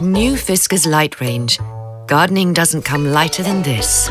New Fiskars Light Range. Gardening doesn't come lighter than this.